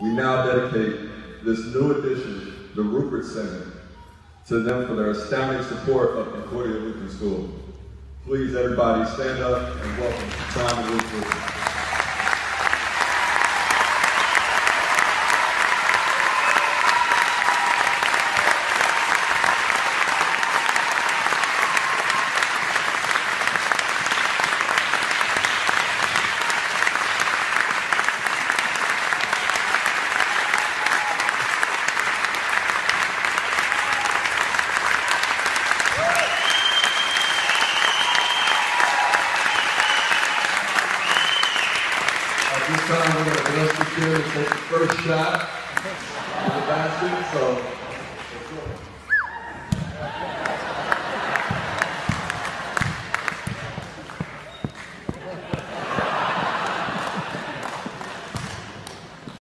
We now dedicate this new edition, the Ruppert Center, to them for their astounding support of Concordia Lutheran School. Please, everybody, stand up and welcome Ruth Ruppert. This time, we're going to bless the kid and take the first shot of the basket. So,